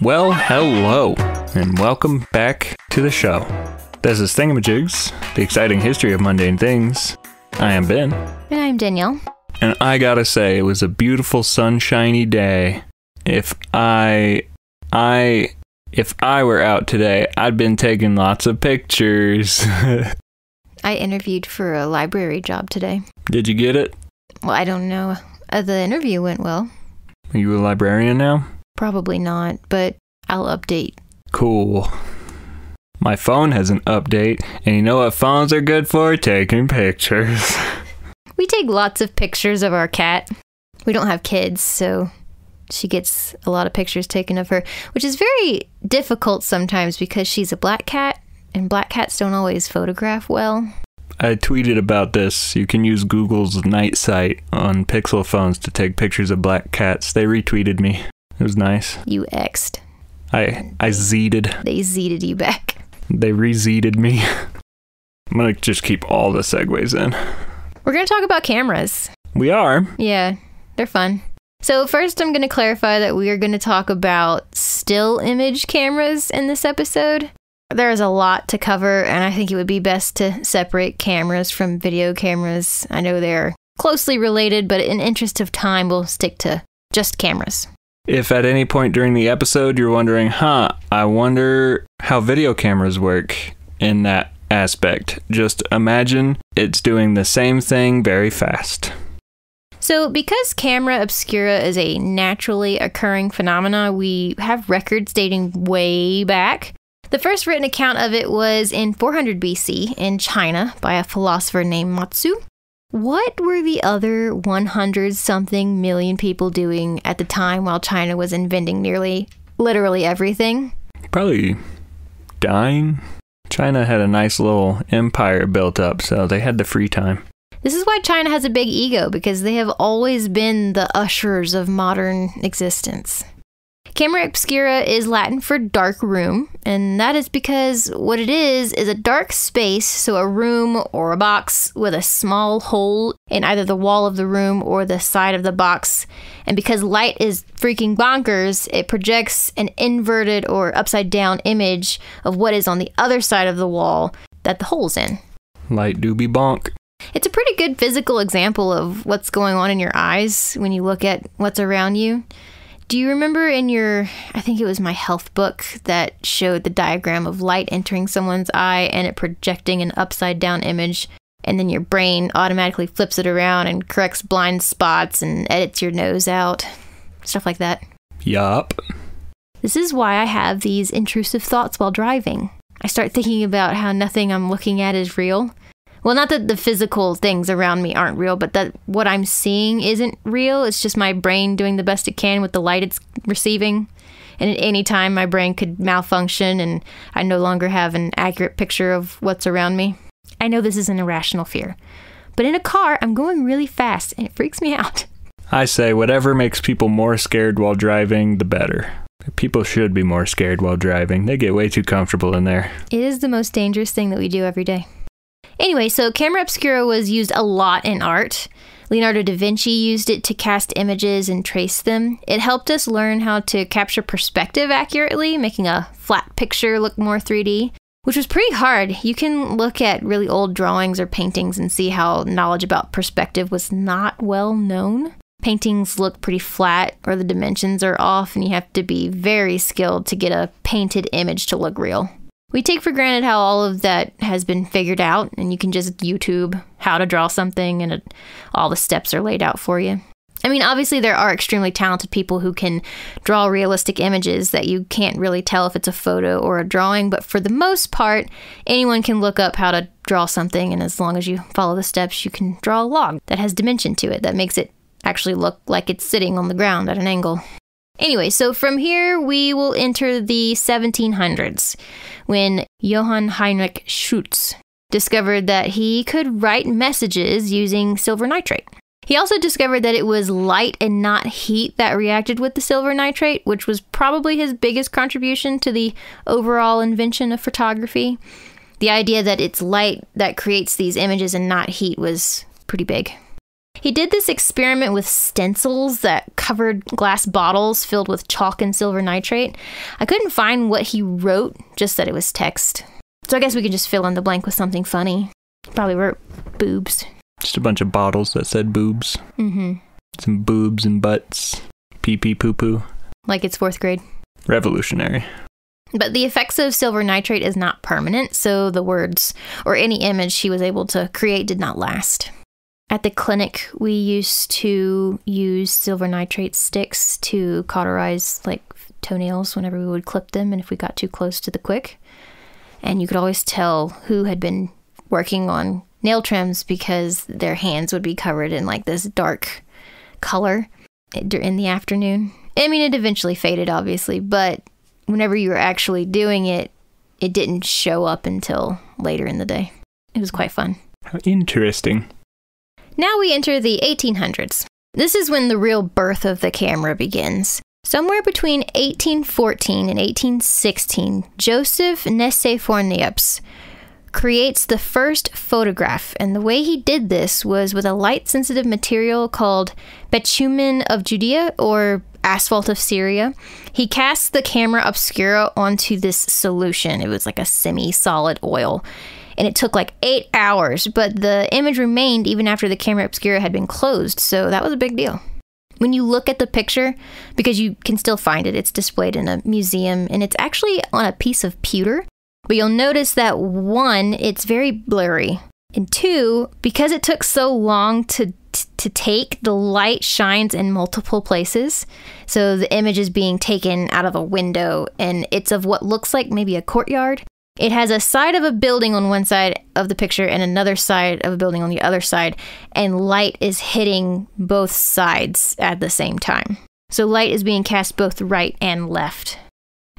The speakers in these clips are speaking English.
Well, hello, and welcome back to the show. This is Thingamajigs, the exciting history of mundane things. I am Ben, And I'm Danielle. and I gotta say, it was a beautiful sunshiny day. If I, I, if I were out today, I'd been taking lots of pictures. I interviewed for a library job today. Did you get it? Well, I don't know. Uh, the interview went well. Are you a librarian now? Probably not, but I'll update. Cool. My phone has an update, and you know what phones are good for? Taking pictures. We take lots of pictures of our cat. We don't have kids, so she gets a lot of pictures taken of her, which is very difficult sometimes because she's a black cat, and black cats don't always photograph well. I tweeted about this. You can use Google's night sight on Pixel phones to take pictures of black cats. They retweeted me. It was nice. You X'd. I I zeeted. They Z'd you back. They re-zeeted me. I'm gonna just keep all the segues in. We're going to talk about cameras. We are. Yeah, they're fun. So, first, I'm going to clarify that we are going to talk about still image cameras in this episode. There is a lot to cover, and I think it would be best to separate cameras from video cameras. I know they're closely related, but in interest of time, we'll stick to just cameras. If at any point during the episode you're wondering, huh, I wonder how video cameras work in that aspect, just imagine it's doing the same thing very fast. So, because camera obscura is a naturally occurring phenomena, we have records dating way back. The first written account of it was in 400 BC in China by a philosopher named Mo Tzu. What were the other 100 something million people doing at the time while China was inventing nearly literally everything? Probably dying. China had a nice little empire built up, so they had the free time. This is why China has a big ego because they have always been the ushers of modern existence. Camera obscura is Latin for dark room, and that is because what it is is a dark space, so a room or a box with a small hole in either the wall of the room or the side of the box. And because light is freaking bonkers, it projects an inverted or upside down image of what is on the other side of the wall that the hole's in. Light doobie bonk. It's a pretty good physical example of what's going on in your eyes when you look at what's around you. Do you remember in your, I think it was my health book that showed the diagram of light entering someone's eye and it projecting an upside down image, and then your brain automatically flips it around and corrects blind spots and edits your nose out? Stuff like that. Yup. This is why I have these intrusive thoughts while driving. I start thinking about how nothing I'm looking at is real. Well, not that the physical things around me aren't real, but that what I'm seeing isn't real. It's just my brain doing the best it can with the light it's receiving. And at any time, my brain could malfunction and I no longer have an accurate picture of what's around me. I know this is an irrational fear, but in a car, I'm going really fast and it freaks me out. I say whatever makes people more scared while driving, the better. People should be more scared while driving. They get way too comfortable in there. It is the most dangerous thing that we do every day. Anyway, so camera obscura was used a lot in art. Leonardo da Vinci used it to cast images and trace them. It helped us learn how to capture perspective accurately, making a flat picture look more 3D, which was pretty hard. You can look at really old drawings or paintings and see how knowledge about perspective was not well known. Paintings look pretty flat or the dimensions are off, and you have to be very skilled to get a painted image to look real. We take for granted how all of that has been figured out, and you can just YouTube how to draw something, and it, all the steps are laid out for you. I mean, obviously, there are extremely talented people who can draw realistic images that you can't really tell if it's a photo or a drawing, but for the most part, anyone can look up how to draw something, and as long as you follow the steps, you can draw a log that has dimension to it that makes it actually look like it's sitting on the ground at an angle. Anyway, so from here we will enter the 1700s when Johann Heinrich Schulze discovered that he could write messages using silver nitrate. He also discovered that it was light and not heat that reacted with the silver nitrate, which was probably his biggest contribution to the overall invention of photography. The idea that it's light that creates these images and not heat was pretty big. He did this experiment with stencils that covered glass bottles filled with chalk and silver nitrate. I couldn't find what he wrote, just that it was text. So I guess we could just fill in the blank with something funny. Probably wrote boobs. Just a bunch of bottles that said boobs. Mm-hmm. Some boobs and butts. Pee pee poo poo. Like it's fourth grade. Revolutionary. But the effects of silver nitrate is not permanent, so the words or any image he was able to create did not last. At the clinic, we used to use silver nitrate sticks to cauterize like toenails whenever we would clip them and if we got too close to the quick. And you could always tell who had been working on nail trims because their hands would be covered in like this dark color in the afternoon. I mean, it eventually faded, obviously, but whenever you were actually doing it, it didn't show up until later in the day. It was quite fun. How interesting. Now we enter the 1800s. This is when the real birth of the camera begins. Somewhere between 1814 and 1816, Joseph Nicéphore Niepce creates the first photograph, and the way he did this was with a light sensitive material called bitumen of Judea or asphalt of Syria. He cast the camera obscura onto this solution. It was like a semi solid oil and it took like eight hours, but the image remained even after the camera obscura had been closed, so that was a big deal. When you look at the picture, because you can still find it, it's displayed in a museum and it's actually on a piece of pewter. But you'll notice that one, it's very blurry. And two, because it took so long to to take, the light shines in multiple places. So the image is being taken out of a window and it's of what looks like maybe a courtyard. It has a side of a building on one side of the picture and another side of a building on the other side, and light is hitting both sides at the same time. So light is being cast both right and left.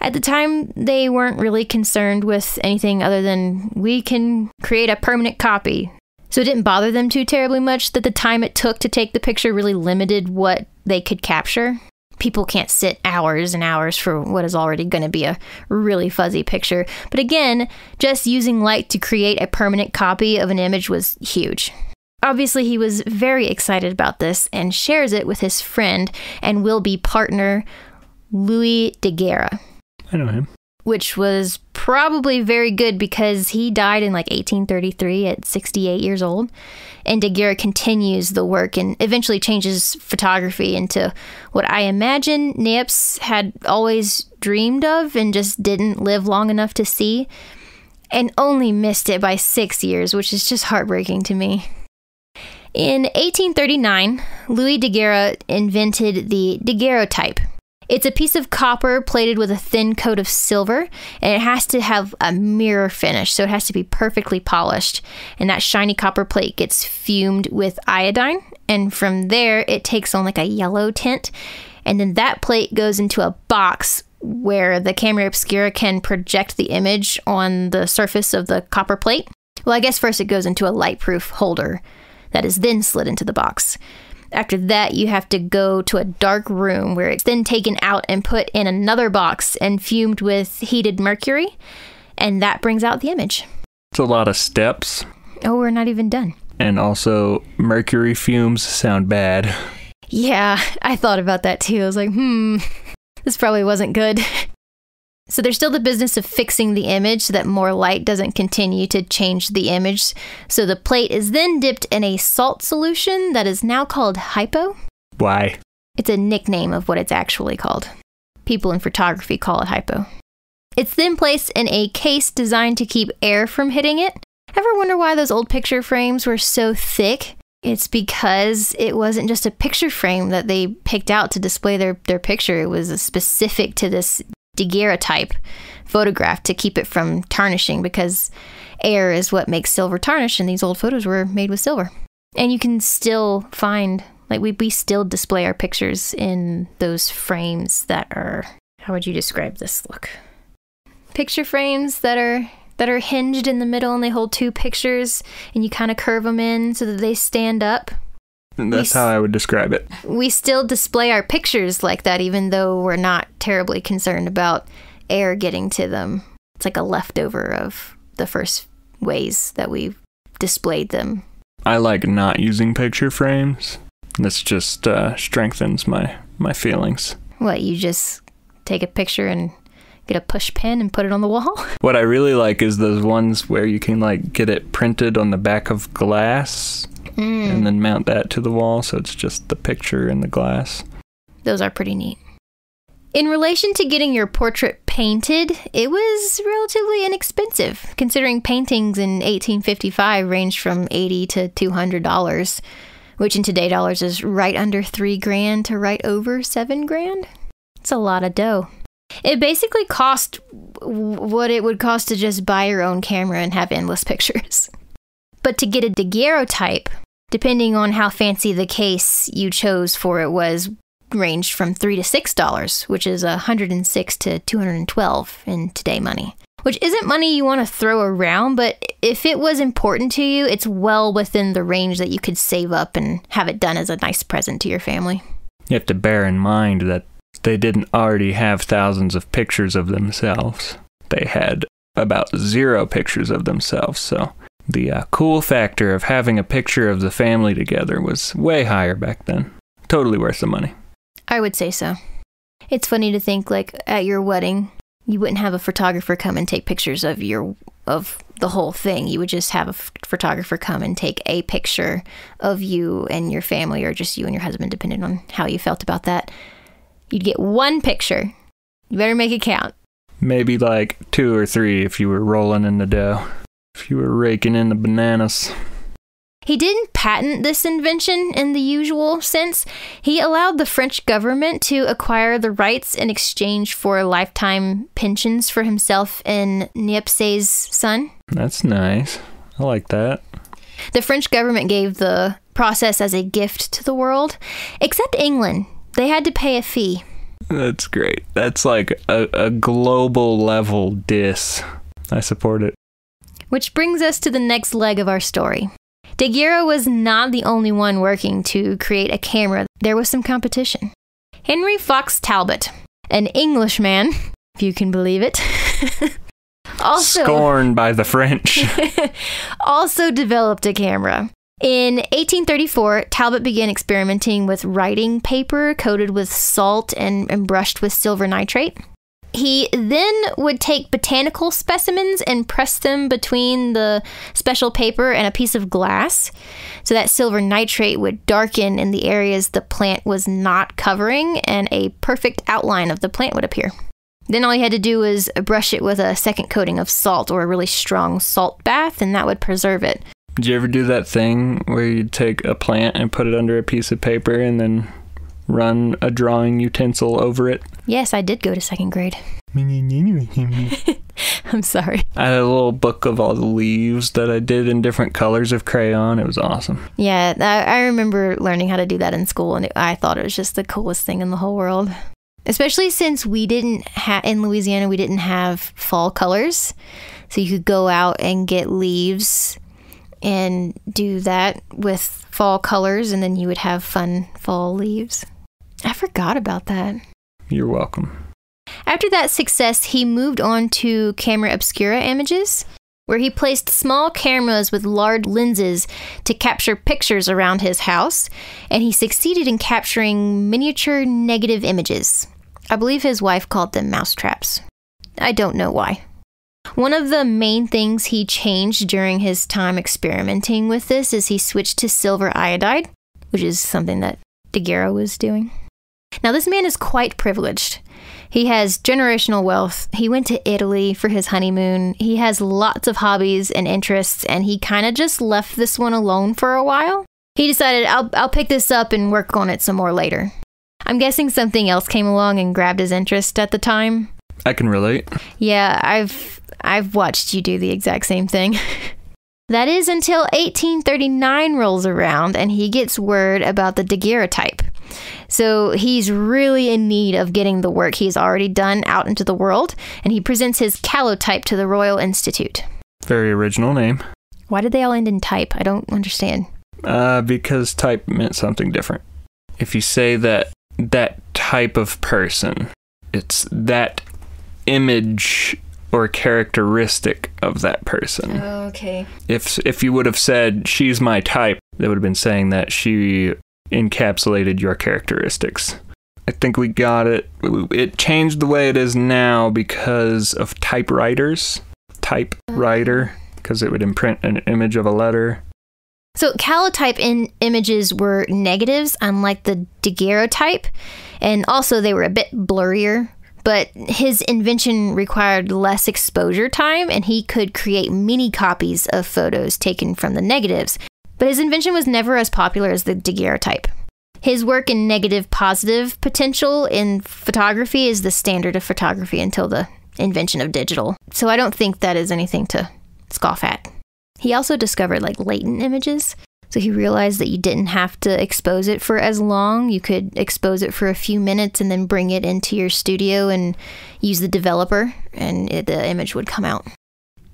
At the time, they weren't really concerned with anything other than we can create a permanent copy. So it didn't bother them too terribly much that the time it took to take the picture really limited what they could capture people can't sit hours and hours for what is already going to be a really fuzzy picture. But again, just using light to create a permanent copy of an image was huge. Obviously, he was very excited about this and shares it with his friend and will be partner Louis Daguerre. I know him which was probably very good because he died in like 1833 at 68 years old. And Daguerre continues the work and eventually changes photography into what I imagine Niepce had always dreamed of and just didn't live long enough to see, and only missed it by six years, which is just heartbreaking to me. In 1839, Louis Daguerre invented the daguerreotype, it's a piece of copper plated with a thin coat of silver, and it has to have a mirror finish, so it has to be perfectly polished. And that shiny copper plate gets fumed with iodine, and from there it takes on like a yellow tint. And then that plate goes into a box where the camera obscura can project the image on the surface of the copper plate. Well, I guess first it goes into a lightproof holder that is then slid into the box. After that, you have to go to a dark room where it's then taken out and put in another box and fumed with heated mercury, and that brings out the image. It's a lot of steps. Oh, we're not even done. And also, mercury fumes sound bad. Yeah, I thought about that too. I was like, hmm, this probably wasn't good. So there's still the business of fixing the image so that more light doesn't continue to change the image. So the plate is then dipped in a salt solution that is now called hypo. Why? It's a nickname of what it's actually called. People in photography call it hypo. It's then placed in a case designed to keep air from hitting it. Ever wonder why those old picture frames were so thick? It's because it wasn't just a picture frame that they picked out to display their, their picture. It was specific to this daguerreotype photograph to keep it from tarnishing because air is what makes silver tarnish, and these old photos were made with silver. And you can still find, like, we, we still display our pictures in those frames that are, how would you describe this look? Picture frames that are that are hinged in the middle and they hold two pictures and you kind of curve them in so that they stand up that's we, how I would describe it. We still display our pictures like that, even though we're not terribly concerned about air getting to them. It's like a leftover of the first ways that we displayed them. I like not using picture frames. This just uh, strengthens my my feelings. What, you just take a picture and get a push pin and put it on the wall? What I really like is those ones where you can like get it printed on the back of glass Mm. and then mount that to the wall so it's just the picture and the glass. Those are pretty neat. In relation to getting your portrait painted, it was relatively inexpensive, considering paintings in 1855 ranged from 80 to 200 dollars, which in today dollars is right under 3 grand to right over 7 grand. It's a lot of dough. It basically cost what it would cost to just buy your own camera and have endless pictures. But to get a daguerreotype, depending on how fancy the case you chose for it was, ranged from three to six dollars, which is a hundred and six to two hundred and twelve in today money. Which isn't money you want to throw around, but if it was important to you, it's well within the range that you could save up and have it done as a nice present to your family. You have to bear in mind that they didn't already have thousands of pictures of themselves. They had about zero pictures of themselves, so the uh, cool factor of having a picture of the family together was way higher back then. Totally worth the money. I would say so. It's funny to think like at your wedding, you wouldn't have a photographer come and take pictures of your of the whole thing. You would just have a photographer come and take a picture of you and your family or just you and your husband depending on how you felt about that. You'd get one picture. You better make it count. Maybe like two or three if you were rolling in the dough. If you were raking in the bananas. He didn't patent this invention in the usual sense. He allowed the French government to acquire the rights in exchange for lifetime pensions for himself and Niepce's son. That's nice. I like that. The French government gave the process as a gift to the world, except England. They had to pay a fee. That's great. That's like a, a global level diss. I support it. Which brings us to the next leg of our story. Daguerre was not the only one working to create a camera. There was some competition. Henry Fox Talbot, an Englishman, if you can believe it, also Scorned by the French. also developed a camera. In 1834, Talbot began experimenting with writing paper coated with salt and, and brushed with silver nitrate. He then would take botanical specimens and press them between the special paper and a piece of glass so that silver nitrate would darken in the areas the plant was not covering and a perfect outline of the plant would appear. Then all he had to do was brush it with a second coating of salt or a really strong salt bath, and that would preserve it. Did you ever do that thing where you take a plant and put it under a piece of paper and then run a drawing utensil over it? Yes, I did go to second grade. I'm sorry. I had a little book of all the leaves that I did in different colors of crayon. It was awesome. Yeah, I, I remember learning how to do that in school, and it, I thought it was just the coolest thing in the whole world. Especially since we didn't have in Louisiana, we didn't have fall colors, so you could go out and get leaves and do that with fall colors, and then you would have fun fall leaves. I forgot about that. You're welcome. After that success, he moved on to camera obscura images, where he placed small cameras with large lenses to capture pictures around his house, and he succeeded in capturing miniature negative images. I believe his wife called them mousetraps. I don't know why. One of the main things he changed during his time experimenting with this is he switched to silver iodide, which is something that Daguerre was doing. Now, this man is quite privileged. He has generational wealth. He went to Italy for his honeymoon. He has lots of hobbies and interests, and he kind of just left this one alone for a while. He decided, I'll, I'll pick this up and work on it some more later. I'm guessing something else came along and grabbed his interest at the time. I can relate. Yeah, I've I've watched you do the exact same thing. that is until 1839 rolls around and he gets word about the daguerreotype. So he's really in need of getting the work he's already done out into the world, and he presents his calotype to the Royal Institute. Very original name. Why did they all end in type? I don't understand. Uh, because type meant something different. If you say that that type of person, it's that image or characteristic of that person. Okay. If if you would have said she's my type, they would have been saying that she encapsulated your characteristics. I think we got it. It changed the way it is now because of typewriters. Typewriter, oh. because it would imprint an image of a letter. So calotype in images were negatives, unlike the daguerreotype, and also they were a bit blurrier. But his invention required less exposure time, and he could create mini copies of photos taken from the negatives. But his invention was never as popular as the daguerreotype. His work in negative positive potential in photography is the standard of photography until the invention of digital. So I don't think that is anything to scoff at. He also discovered like latent images. So he realized that you didn't have to expose it for as long. You could expose it for a few minutes and then bring it into your studio and use the developer, and it, the image would come out.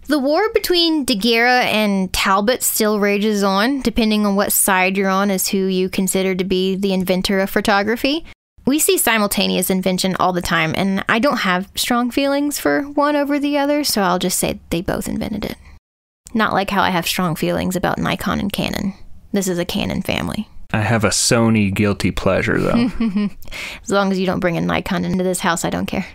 The war between Daguerre and Talbot still rages on, depending on what side you're on as who you consider to be the inventor of photography. We see simultaneous invention all the time, and I don't have strong feelings for one over the other, so I'll just say they both invented it. Not like how I have strong feelings about Nikon and Canon. This is a Canon family. I have a Sony guilty pleasure, though. as long as you don't bring a Nikon into this house, I don't care.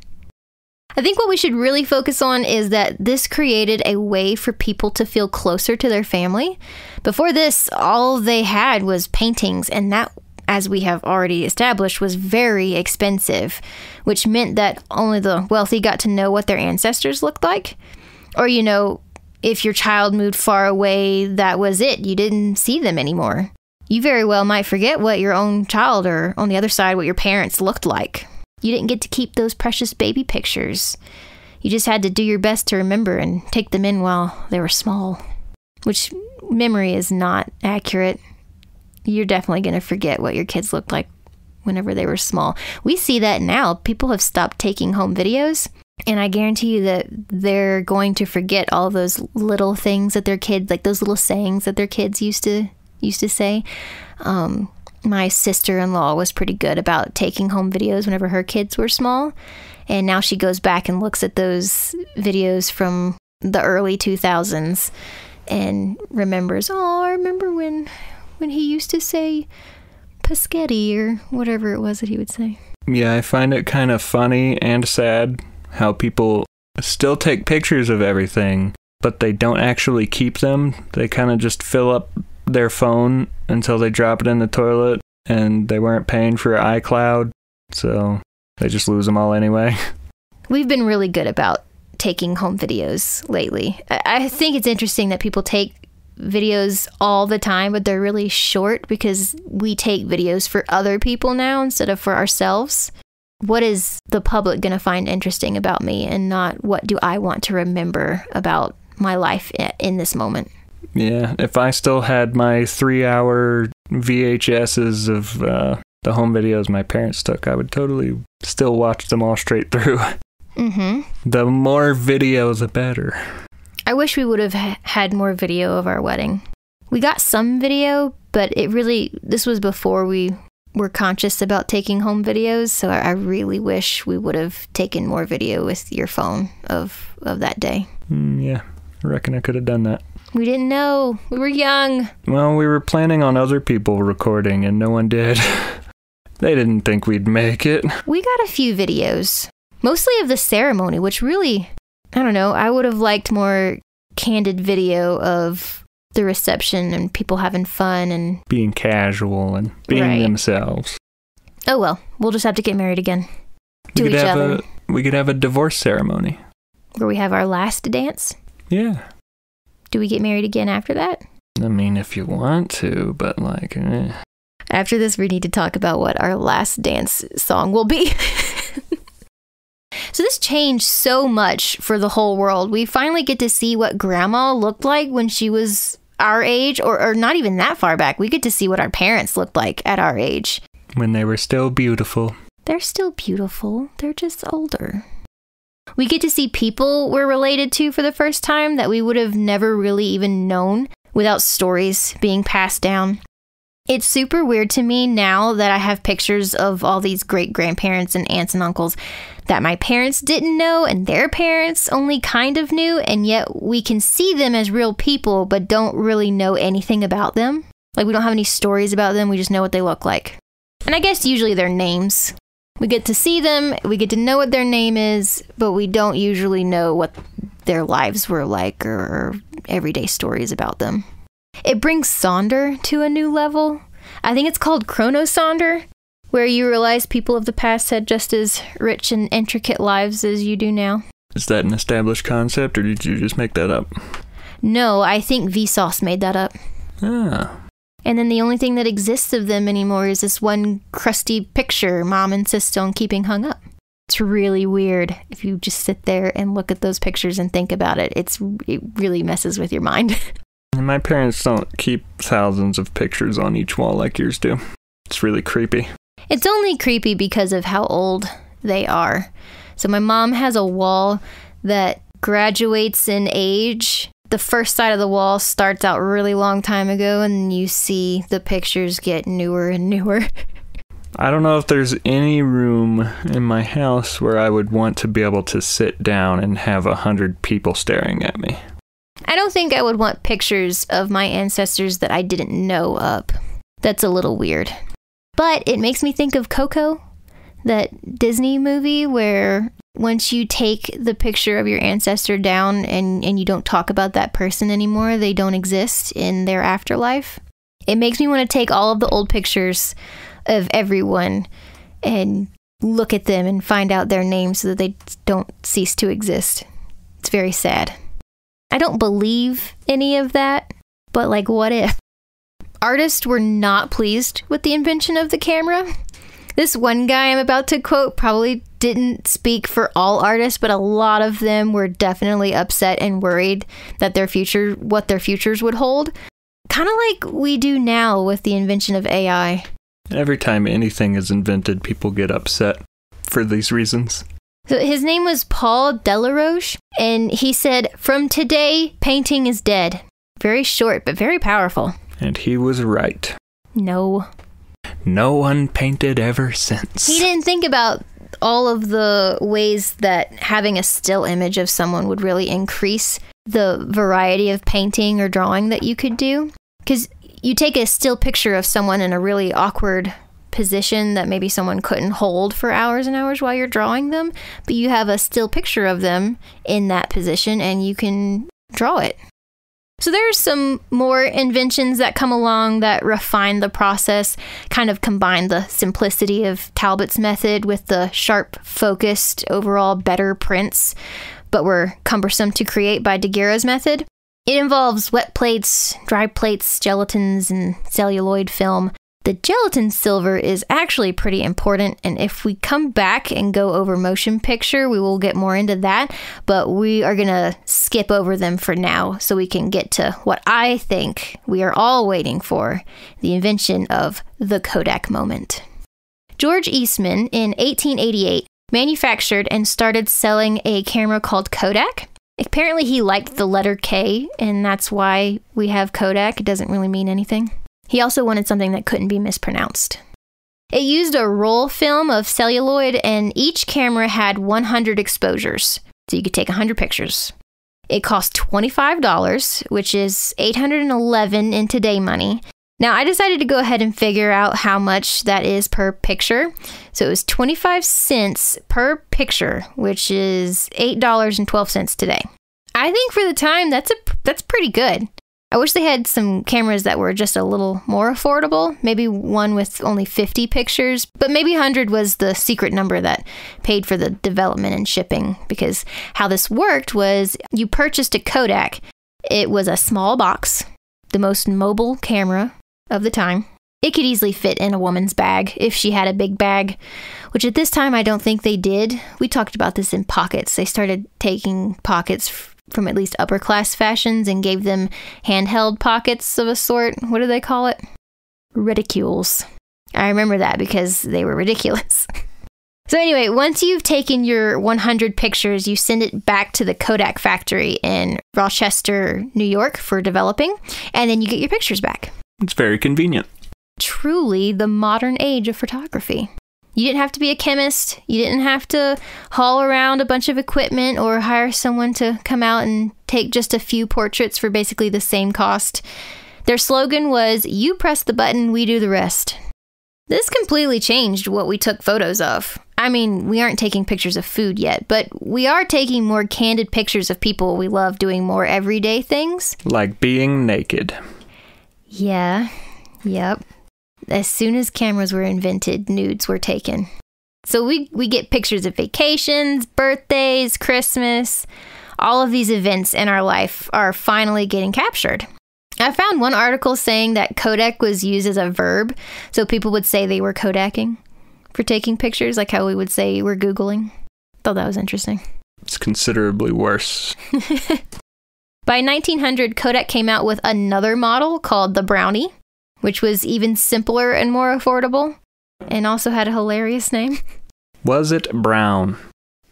I think what we should really focus on is that this created a way for people to feel closer to their family. Before this, all they had was paintings, and that, as we have already established, was very expensive, which meant that only the wealthy got to know what their ancestors looked like. Or, you know, if your child moved far away, that was it. You didn't see them anymore. You very well might forget what your own child or on the other side, what your parents looked like. You didn't get to keep those precious baby pictures. You just had to do your best to remember and take them in while they were small. Which memory is not accurate. You're definitely going to forget what your kids looked like whenever they were small. We see that now. People have stopped taking home videos. And I guarantee you that they're going to forget all those little things that their kids, like those little sayings that their kids used to used to say. Um, my sister in law was pretty good about taking home videos whenever her kids were small. And now she goes back and looks at those videos from the early 2000s and remembers, oh, I remember when when he used to say Paschetti or whatever it was that he would say. Yeah, I find it kind of funny and sad how people still take pictures of everything, but they don't actually keep them. They kind of just fill up their phone until they drop it in the toilet and they weren't paying for iCloud, so they just lose them all anyway. We've been really good about taking home videos lately. I think it's interesting that people take videos all the time, but they're really short because we take videos for other people now instead of for ourselves. What is the public going to find interesting about me and not what do I want to remember about my life in this moment? Yeah, if I still had my three hour VHSs of uh, the home videos my parents took, I would totally still watch them all straight through. Mm-hmm. The more video, the better. I wish we would have had more video of our wedding. We got some video, but it really, this was before we were conscious about taking home videos. So I really wish we would have taken more video with your phone of, of that day. Mm, yeah, I reckon I could have done that. We didn't know. We were young. Well, we were planning on other people recording, and no one did. they didn't think we'd make it. We got a few videos, mostly of the ceremony, which really, I don't know, I would have liked more candid video of the reception and people having fun and being casual and being right. themselves. Oh well, we'll just have to get married again to each other. A, we could have a divorce ceremony where we have our last dance. Yeah. Do we get married again after that? I mean, if you want to, but like. Eh. After this, we need to talk about what our last dance song will be. so, this changed so much for the whole world. We finally get to see what grandma looked like when she was our age, or, or not even that far back. We get to see what our parents looked like at our age. When they were still beautiful. They're still beautiful, they're just older. We get to see people we're related to for the first time that we would have never really even known without stories being passed down. It's super weird to me now that I have pictures of all these great grandparents and aunts and uncles that my parents didn't know and their parents only kind of knew, and yet we can see them as real people but don't really know anything about them. Like, we don't have any stories about them, we just know what they look like. And I guess usually their names. We get to see them, we get to know what their name is, but we don't usually know what their lives were like or, or everyday stories about them. It brings Sonder to a new level. I think it's called Chrono Sonder, where you realize people of the past had just as rich and intricate lives as you do now. Is that an established concept, or did you just make that up? No, I think Vsauce made that up. Ah. And then the only thing that exists of them anymore is this one crusty picture mom insists on keeping hung up. It's really weird if you just sit there and look at those pictures and think about it. It's it really messes with your mind. My parents don't keep thousands of pictures on each wall like yours do. It's really creepy. It's only creepy because of how old they are. So my mom has a wall that graduates in age. The first side of the wall starts out really long time ago and you see the pictures get newer and newer. I don't know if there's any room in my house where I would want to be able to sit down and have a hundred people staring at me. I don't think I would want pictures of my ancestors that I didn't know up. That's a little weird. But it makes me think of Coco, that Disney movie where once you take the picture of your ancestor down and, and you don't talk about that person anymore, they don't exist in their afterlife. It makes me want to take all of the old pictures of everyone and look at them and find out their names so that they don't cease to exist. It's very sad. I don't believe any of that, but like, what if? Artists were not pleased with the invention of the camera. This one guy I'm about to quote probably didn't speak for all artists, but a lot of them were definitely upset and worried that their future, what their futures would hold. Kind of like we do now with the invention of AI. Every time anything is invented, people get upset for these reasons. So his name was Paul Delaroche, and he said, From today, painting is dead. Very short, but very powerful. And he was right. No. No one painted ever since. He didn't think about all of the ways that having a still image of someone would really increase the variety of painting or drawing that you could do. Because you take a still picture of someone in a really awkward position that maybe someone couldn't hold for hours and hours while you're drawing them, but you have a still picture of them in that position and you can draw it. So there's some more inventions that come along that refine the process, kind of combine the simplicity of Talbot's method with the sharp, focused, overall better prints, but were cumbersome to create by Daguerreo's method. It involves wet plates, dry plates, gelatins, and celluloid film. The gelatin silver is actually pretty important, and if we come back and go over motion picture, we will get more into that, but we are gonna skip over them for now so we can get to what I think we are all waiting for the invention of the Kodak moment. George Eastman in 1888 manufactured and started selling a camera called Kodak. Apparently, he liked the letter K, and that's why we have Kodak. It doesn't really mean anything. He also wanted something that couldn't be mispronounced. It used a roll film of celluloid, and each camera had 100 exposures, so you could take 100 pictures. It cost $25, which is 811 in today money. Now, I decided to go ahead and figure out how much that is per picture. So it was 25 cents per picture, which is $8.12 today. I think for the time that's a that's pretty good. I wish they had some cameras that were just a little more affordable, maybe one with only 50 pictures, but maybe 100 was the secret number that paid for the development and shipping because how this worked was you purchased a Kodak. It was a small box, the most mobile camera of the time. It could easily fit in a woman's bag if she had a big bag, which at this time I don't think they did. We talked about this in pockets. They started taking pockets from at least upper class fashions and gave them handheld pockets of a sort. What do they call it? Reticules. I remember that because they were ridiculous. so, anyway, once you've taken your 100 pictures, you send it back to the Kodak factory in Rochester, New York for developing, and then you get your pictures back. It's very convenient. truly the modern age of photography. You didn't have to be a chemist. You didn't have to haul around a bunch of equipment or hire someone to come out and take just a few portraits for basically the same cost. Their slogan was You press the button, we do the rest. This completely changed what we took photos of. I mean, we aren't taking pictures of food yet, but we are taking more candid pictures of people we love doing more everyday things. Like being naked. Yeah, yep. As soon as cameras were invented, nudes were taken. So we, we get pictures of vacations, birthdays, Christmas. All of these events in our life are finally getting captured. I found one article saying that Kodak was used as a verb, so people would say they were Kodaking for taking pictures, like how we would say we're Googling. Thought that was interesting. It's considerably worse. By 1900, Kodak came out with another model called the Brownie, which was even simpler and more affordable, and also had a hilarious name. Was it brown?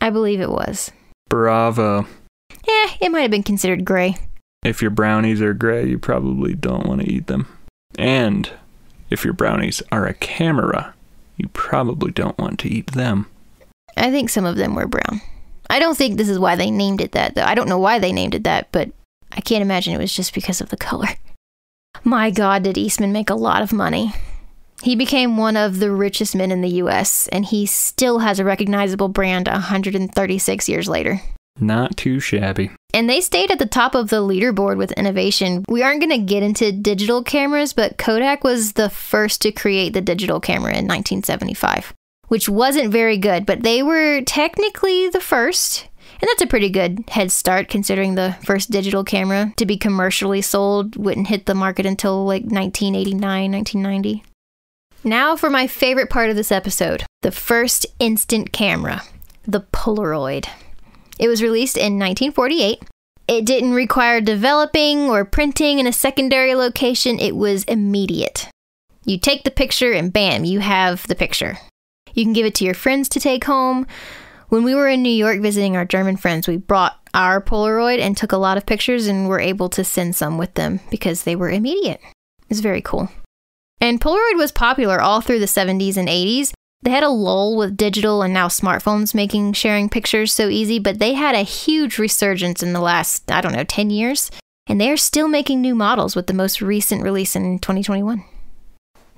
I believe it was. Bravo. Eh, it might have been considered gray. If your brownies are gray, you probably don't want to eat them. And if your brownies are a camera, you probably don't want to eat them. I think some of them were brown. I don't think this is why they named it that, though. I don't know why they named it that, but I can't imagine it was just because of the color. My God, did Eastman make a lot of money. He became one of the richest men in the US, and he still has a recognizable brand 136 years later. Not too shabby. And they stayed at the top of the leaderboard with innovation. We aren't going to get into digital cameras, but Kodak was the first to create the digital camera in 1975, which wasn't very good, but they were technically the first. And that's a pretty good head start considering the first digital camera to be commercially sold wouldn't hit the market until like 1989, 1990. Now for my favorite part of this episode the first instant camera, the Polaroid. It was released in 1948. It didn't require developing or printing in a secondary location, it was immediate. You take the picture and bam, you have the picture. You can give it to your friends to take home. When we were in New York visiting our German friends, we brought our Polaroid and took a lot of pictures and were able to send some with them because they were immediate. It was very cool. And Polaroid was popular all through the 70s and 80s. They had a lull with digital and now smartphones making sharing pictures so easy, but they had a huge resurgence in the last, I don't know, 10 years. And they are still making new models with the most recent release in 2021.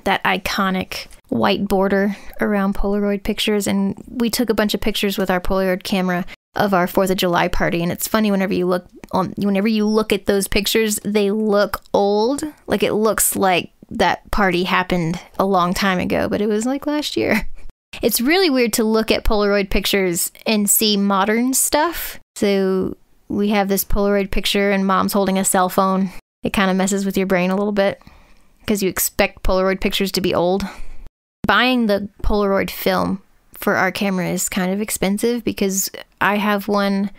That iconic white border around Polaroid pictures. And we took a bunch of pictures with our Polaroid camera of our 4th of July party. And it's funny whenever you look on, whenever you look at those pictures, they look old. Like it looks like that party happened a long time ago, but it was like last year. It's really weird to look at Polaroid pictures and see modern stuff. So we have this Polaroid picture and mom's holding a cell phone. It kind of messes with your brain a little bit because you expect Polaroid pictures to be old. Buying the Polaroid film for our camera is kind of expensive because I have one.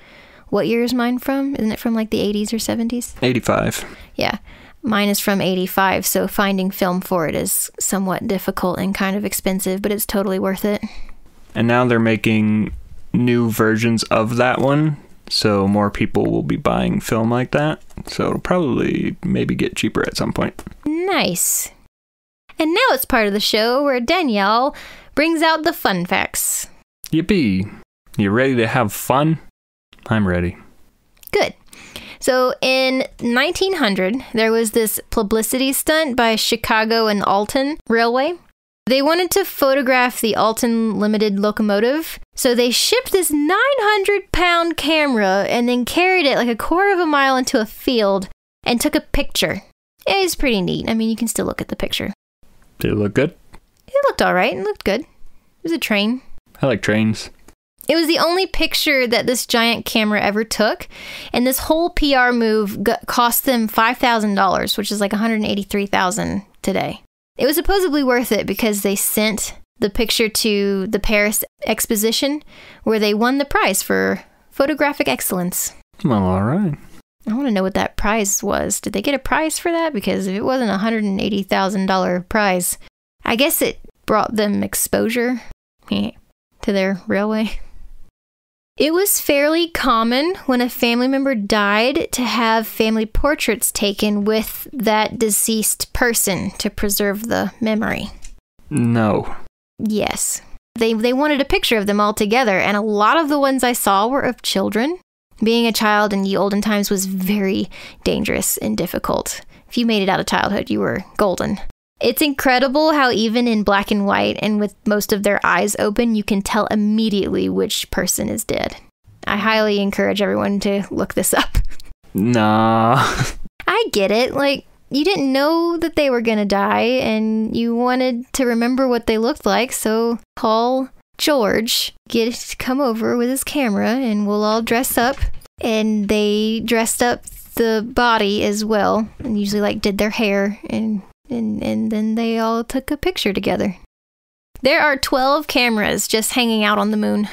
What year is mine from? Isn't it from like the 80s or 70s? 85. Yeah. Mine is from 85, so finding film for it is somewhat difficult and kind of expensive, but it's totally worth it. And now they're making new versions of that one, so more people will be buying film like that. So it'll probably maybe get cheaper at some point. Nice. And now it's part of the show where Danielle brings out the fun facts. Yippee! You ready to have fun? I'm ready. Good. So in 1900, there was this publicity stunt by Chicago and Alton Railway. They wanted to photograph the Alton Limited locomotive, so they shipped this 900 pound camera and then carried it like a quarter of a mile into a field and took a picture. It was pretty neat. I mean, you can still look at the picture. Did it look good? It looked all right. It looked good. It was a train. I like trains. It was the only picture that this giant camera ever took, and this whole PR move cost them five thousand dollars, which is like one hundred eighty-three thousand today. It was supposedly worth it because they sent the picture to the Paris Exposition, where they won the prize for photographic excellence. Well, all right. I want to know what that prize was. Did they get a prize for that? Because if it wasn't a hundred and eighty thousand dollar prize, I guess it brought them exposure to their railway. It was fairly common when a family member died to have family portraits taken with that deceased person to preserve the memory. No. Yes. They, they wanted a picture of them all together, and a lot of the ones I saw were of children. Being a child in the olden times was very dangerous and difficult. If you made it out of childhood, you were golden. It's incredible how, even in black and white and with most of their eyes open, you can tell immediately which person is dead. I highly encourage everyone to look this up. Nah. I get it. Like, you didn't know that they were going to die and you wanted to remember what they looked like, so call George, get to come over with his camera, and we'll all dress up. And they dressed up the body as well, and usually like did their hair and and, and then they all took a picture together. There are 12 cameras just hanging out on the moon.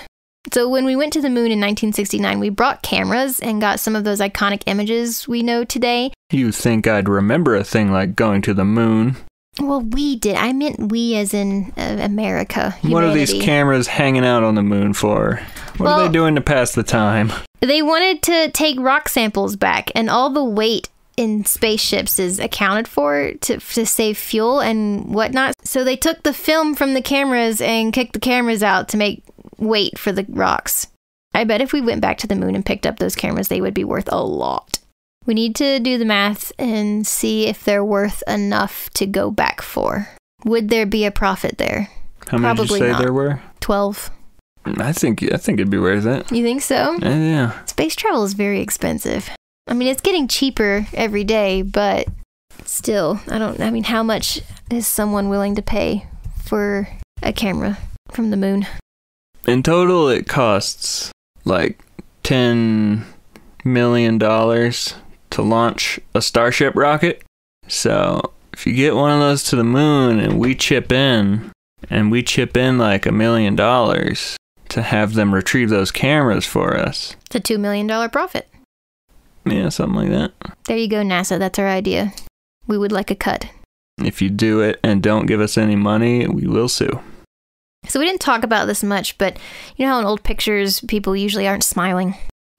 So when we went to the moon in 1969, we brought cameras and got some of those iconic images we know today. You think I'd remember a thing like going to the moon? Well, we did. I meant we as in uh, America. Humanity. What are these cameras hanging out on the moon for? What Well- are they doing to pass the time? They wanted to take rock samples back, and all the weight in spaceships is accounted for to, to save fuel and whatnot. So they took the film from the cameras and kicked the cameras out to make weight for the rocks. I bet if we went back to the moon and picked up those cameras, they would be worth a lot. We need to do the math and see if they're worth enough to go back for. Would there be a profit there? How many did you Probably say not. there were? 12. I think I think it'd be worth it. You think so? Uh, yeah. Space travel is very expensive. I mean, it's getting cheaper every day, but still, I don't. I mean, how much is someone willing to pay for a camera from the moon? In total, it costs like ten million dollars to launch a Starship rocket. So if you get one of those to the moon and we chip in, and we chip in like a million dollars to have them retrieve those cameras for us, It's a $2 million profit. yeah, something like that. There you go, NASA. That's our idea. We would like a cut. If you do it and don't give us any money, we will sue. So we didn't talk about this much, but you know how in old pictures people usually aren't smiling?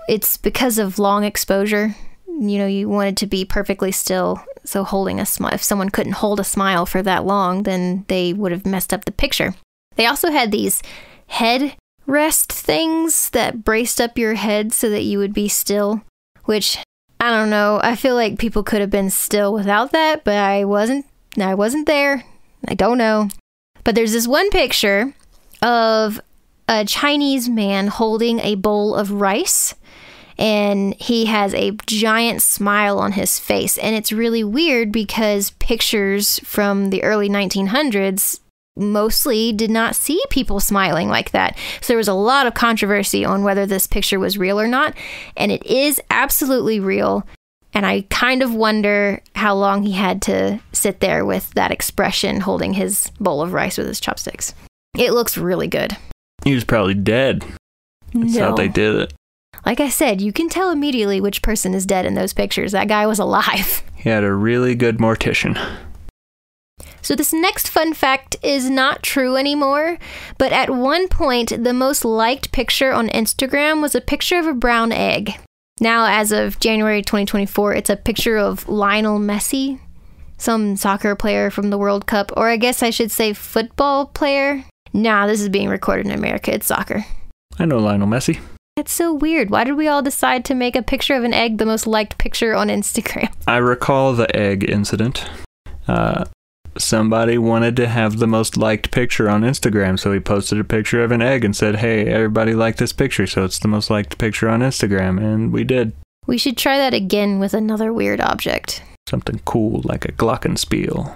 It's because of long exposure. You know, you wanted to be perfectly still. So holding a smile, if someone couldn't hold a smile for that long, then they would have messed up the picture. They also had these head rest things that braced up your head so that you would be still, which I don't know. I feel like people could have been still without that, but I wasn't. I wasn't there. I don't know. But there's this one picture of a Chinese man holding a bowl of rice and he has a giant smile on his face. And it's really weird because pictures from the early 1900s mostly did not see people smiling like that. So there was a lot of controversy on whether this picture was real or not. And it is absolutely real. And I kind of wonder how long he had to sit there with that expression holding his bowl of rice with his chopsticks. It looks really good. He was probably dead. That's how they did it. Like I said, you can tell immediately which person is dead in those pictures. That guy was alive. He had a really good mortician. So, this next fun fact is not true anymore, but at one point, the most liked picture on Instagram was a picture of a brown egg. Now, as of January 2024, it's a picture of Lionel Messi, some soccer player from the World Cup, or I guess I should say football player. Nah, this is being recorded in America. It's soccer. I know Lionel Messi. That's so weird. Why did we all decide to make a picture of an egg the most liked picture on Instagram? I recall the egg incident. Uh, somebody wanted to have the most liked picture on Instagram, so he posted a picture of an egg and said, "Hey, everybody like this picture, so it's the most liked picture on Instagram." And we did We should try that again with another weird object. something cool like a glockenspiel.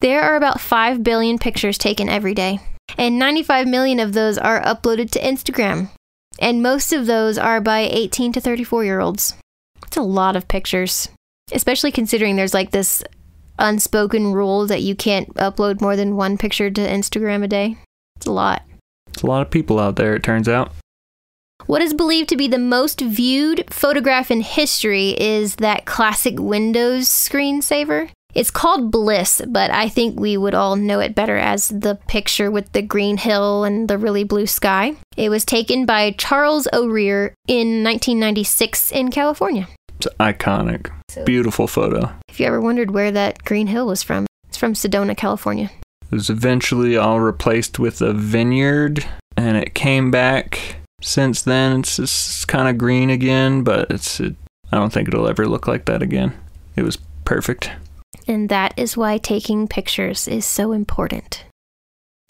There are about 5 billion pictures taken every day, and 95 million of those are uploaded to Instagram. And most of those are by 18 to 34 year olds. It's a lot of pictures, especially considering there's like this unspoken rule that you can't upload more than one picture to Instagram a day. It's a lot. It's a lot of people out there, it turns out. What is believed to be the most viewed photograph in history is that classic Windows screensaver. It's called Bliss, but I think we would all know it better as the picture with the green hill and the really blue sky. It was taken by Charles O'Rear in 1996 in California. It's iconic. So- Beautiful photo. If you ever wondered where that green hill was from, it's from Sedona, California. It was eventually all replaced with a vineyard, and it came back since then. It's just kind of green again, but it's. It, I don't think it'll ever look like that again. It was perfect. And that is why taking pictures is so important.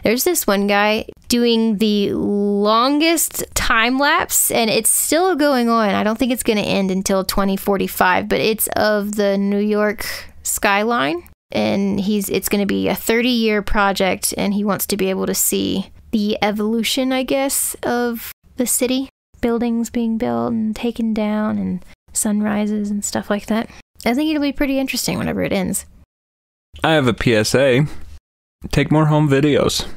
There's this one guy doing the longest time lapse, and it's still going on. I don't think it's going to end until 2045, but it's of the New York skyline. And he's it's going to be a 30 year project, and he wants to be able to see the evolution, I guess, of the city. Buildings being built and taken down, and sunrises and stuff like that. I think it'll be pretty interesting whenever it ends. I have a PSA. Take more home videos,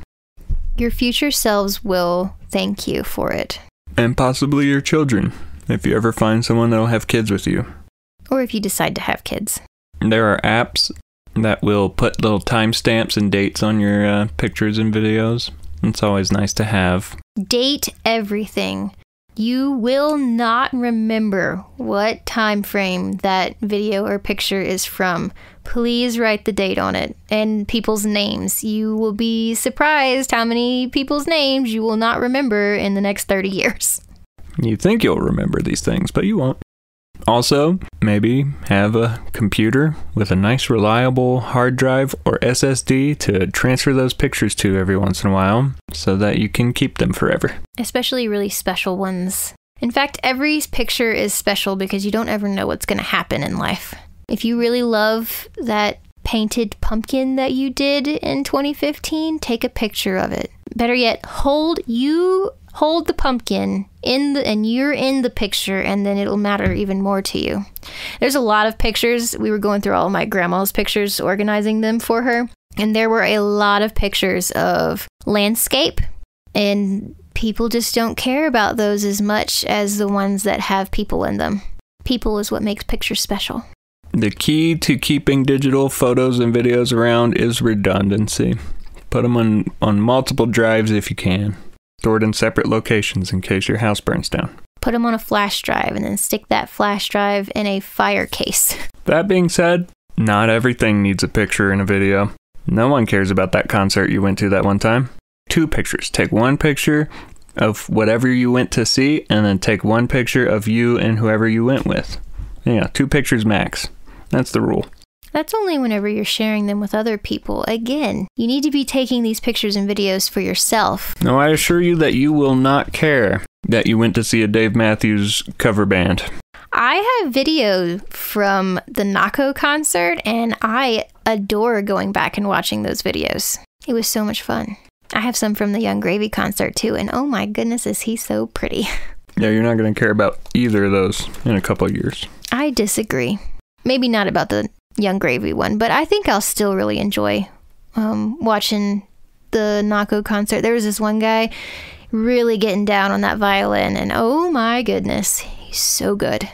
Your future selves will thank you for it. and possibly your children, if you ever find someone that'll have kids with you. Or if you decide to have kids. There are apps that will put little timestamps and dates on your uh, pictures and videos. It's always nice to have. Date everything. You will not remember what time frame that video or picture is from. Please write the date on it and people's names. You will be surprised how many people's names you will not remember in the next 30 years. You think you'll remember these things, but you won't. Also, maybe have a computer with a nice, reliable hard drive or SSD to transfer those pictures to every once in a while so that you can keep them forever. especially really special ones. In fact, every picture is special because you don't ever know what's going to happen in life. If you really love that painted pumpkin that you did in 2015, take a picture of it. Better yet, hold you hold the pumpkin in the and you're in the picture and then it'll matter even more to you. There's a lot of pictures. We were going through all of my grandma's pictures organizing them for her, and there were a lot of pictures of landscape and people just don't care about those as much as the ones that have people in them. People is what makes pictures special. The key to keeping digital photos and videos around is redundancy. Put them on, on multiple drives if you can. Store it in separate locations in case your house burns down. Put them on a flash drive and then stick that flash drive in a fire case. That being said, not everything needs a picture and a video. No one cares about that concert you went to that one time. Two pictures. Take one picture of whatever you went to see, and then take one picture of you and whoever you went with. Yeah, two pictures max. That's the rule. That's only whenever you're sharing them with other people. Again, you need to be taking these pictures and videos for yourself. No, I assure you that you will not care that you went to see a Dave Matthews cover band. I have video from the Nako concert and I adore going back and watching those videos. It was so much fun. I have some from the Yung Gravy concert too, and oh my goodness, is he so pretty. Yeah, you're not going to care about either of those in a couple of years. I disagree. Maybe not about the Yung Gravy one, but I think I'll still really enjoy um, watching the Nako concert. There was this one guy really getting down on that violin, and oh my goodness, he's so good.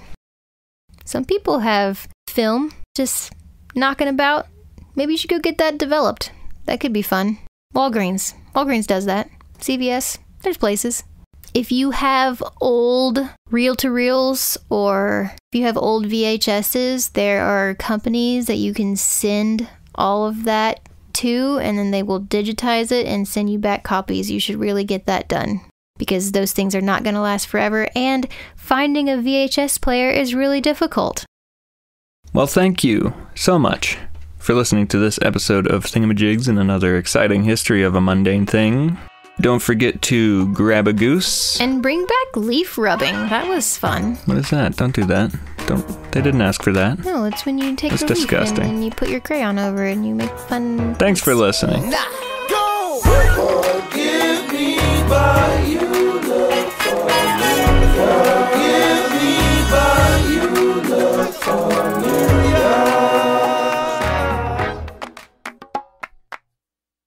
Some people have film just knocking about. Maybe you should go get that developed. That could be fun. Walgreens. Walgreens does that. CVS. There's places. If you have old reel to reels or if you have old VHSs, there are companies that you can send all of that to, and then they will digitize it and send you back copies. You should really get that done because those things are not going to last forever, and finding a VHS player is really difficult. Well, thank you so much for listening to this episode of Thingamajigs and another exciting history of a mundane thing. Don't forget to grab a goose. And bring back leaf rubbing. That was fun. What is that? Don't do that. Don't. They didn't ask for that. No, it's when you take That's disgusting. and you put your crayon over it and you make fun. Thanks for listening. Nah.